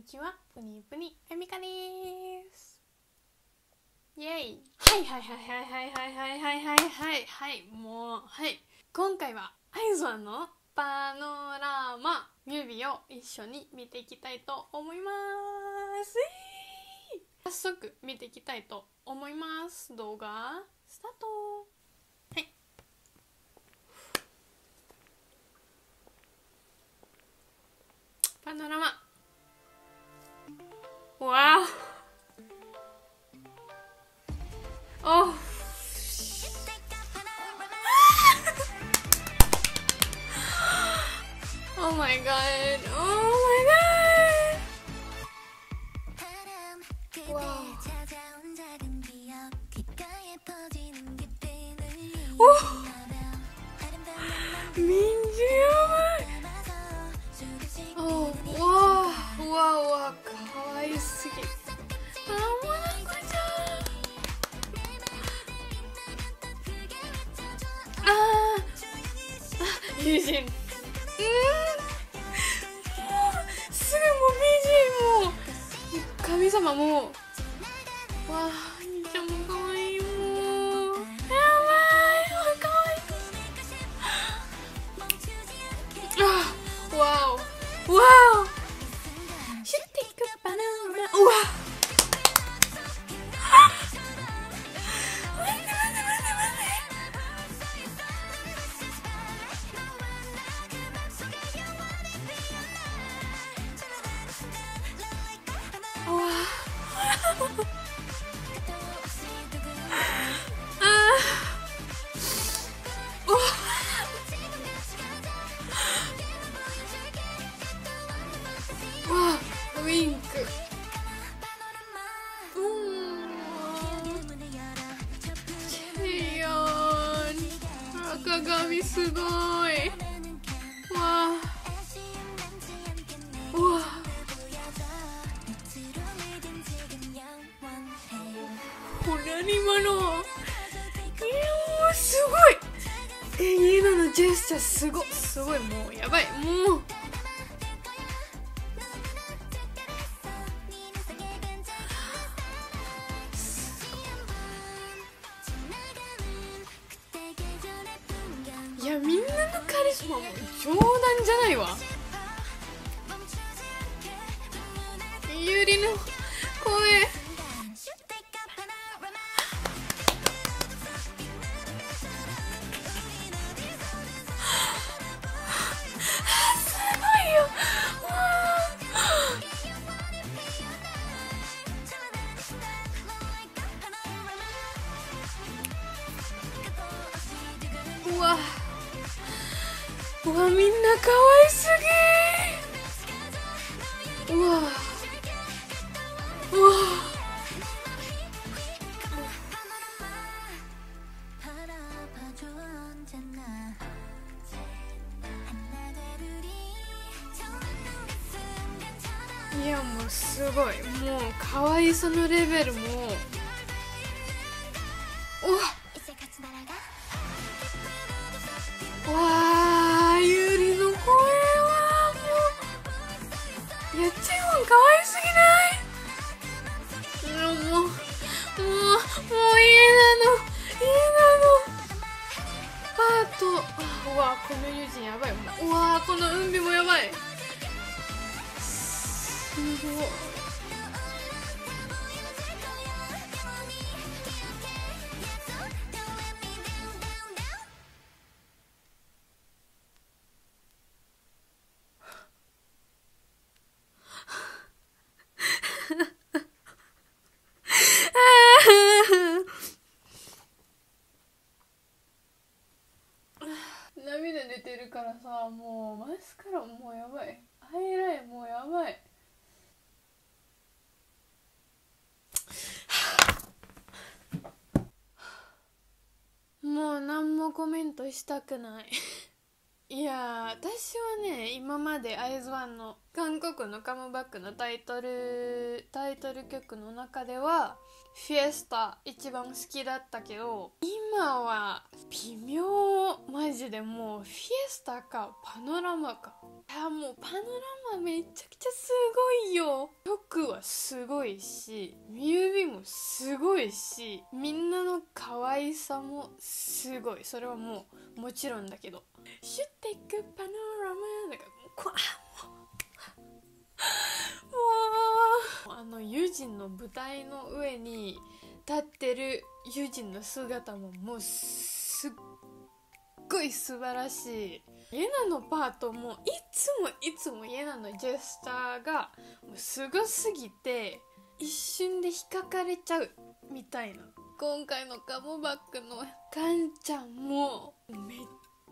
にちは。プニープニエミカです。イエイ。はいはいはいはいはいはいはいはい。はい。はいはいもうはい。今回はアイズワンのパノラマ指を一緒に見ていきたいと思います。早速見ていきたいと思います。動画スタート。はい。パノラマ my god. Oh my god. Wow. 오. 민지 형. 어, 와, 와, 와, 가와이 쓰기. 아무나 거죠. 아, 아, 유진. 음. 여기서 마무 와. ウィンク。うん。チェヨン赤髪すごい。わあ。わ。これ何今の。いやすごい。えユナのジェスチャーすごすごい。もうやばい。もう。やみんなのカリスマも冗談じゃないわ。ゆりのわみんな可愛すぎうわうわいやもうすごい。もう可愛さのレベルもこの友人やばいうわこの運びもやばい。すごい涙出てるからさもうマスカラもうやばい。アイラインもうやばい。もう何もコメントしたくない。いや私はね今までアイズワンの韓国のカムバックのタイトルタイトル曲の中ではフィエスタ一番好きだったけど今は微妙マジでもうフィエスタかパノラマか。いやもうパノラマめちゃくちゃすごいよ。曲はすごいしミュービーもすごいしみんなの可愛さもすごい。それはもうもちろんだけど「シュテックパノラマ」なんかもうあもうあの友人の舞台の上に立ってる友人の姿ももうすっごい素晴らしい。イエナのパートもいつもいつもイエナのジェスチャーがもうすごすぎて一瞬で引っかかれちゃうみたいな。今回のカモバックのカンちゃんもめっ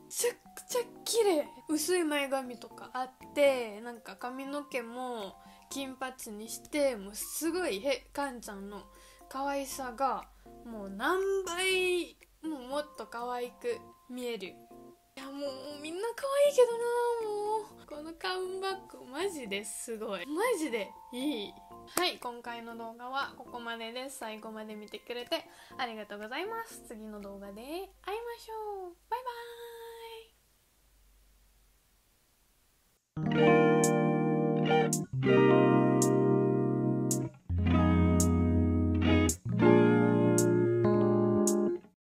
ちゃくちゃ綺麗。薄い前髪とかあってなんか髪の毛も金髪にしてもうすごいへカンちゃんの可愛さがもう何倍ももっと可愛く見える。いやもうみんな可愛いけどなもう。このカムバックマジですごい。マジでいい。はい今回の動画はここまでです。最後まで見てくれてありがとうございます。次の動画で会いましょう。バイバーイ。